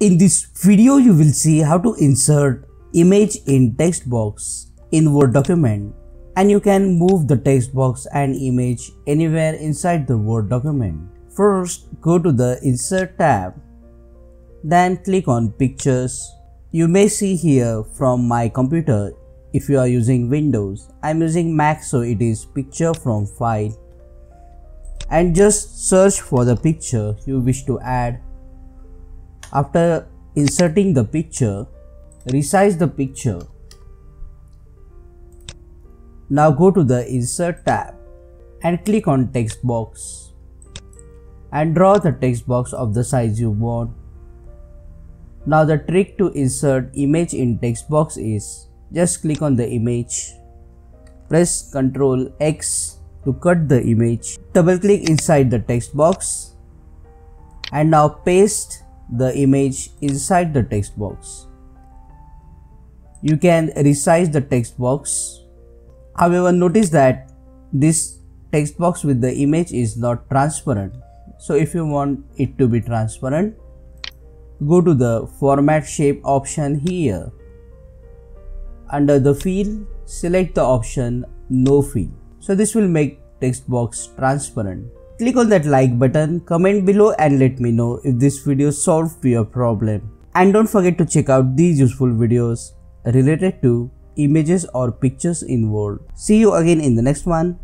In this video you will see how to insert image in text box in Word document and you can move the text box and image anywhere inside the Word document. First go to the insert tab then click on pictures. You may see here from my computer if you are using Windows. I'm using Mac so it is picture from file and just search for the picture you wish to add. After inserting the picture, resize the picture. Now go to the insert tab and click on text box and draw the text box of the size you want. Now the trick to insert image in text box is just click on the image, press Ctrl X to cut the image, double click inside the text box and now paste the image inside the text box. You can resize the text box. However, notice that this text box with the image is not transparent. So if you want it to be transparent, go to the format shape option here. Under the field, select the option no field. So this will make text box transparent. Click on that like button, comment below and let me know if this video solved your problem. And don't forget to check out these useful videos related to images or pictures in Word. See you again in the next one.